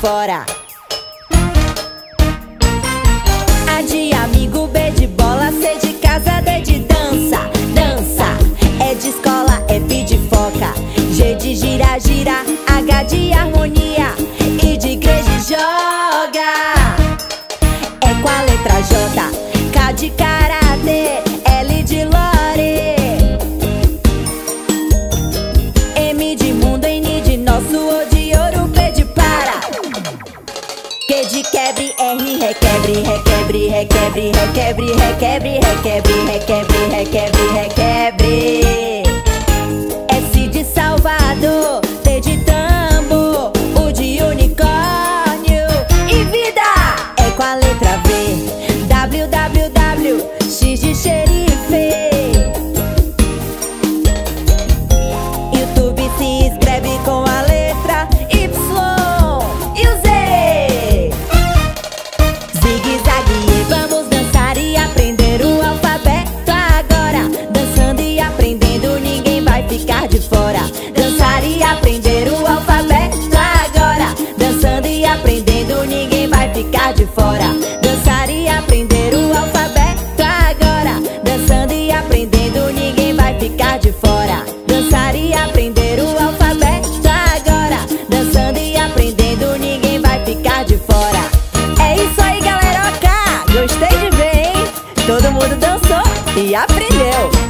fora. A de amigo, B de bola, C de casa, D de dança, dança. É de escola, F de foca, G de gira, gira, H de harmonia e de igreja e joia. Requebre, requebre, requebre, requebre, requebre, requebre, requebre, requebre. Ficar de fora. Dançar e aprender o alfabeto agora. Dançando e aprendendo, ninguém vai ficar de fora. Dançar e aprender o alfabeto agora. Dançando e aprendendo, ninguém vai ficar de fora. É isso aí, galeroca! Gostei de ver, hein? Todo mundo dançou e aprendeu.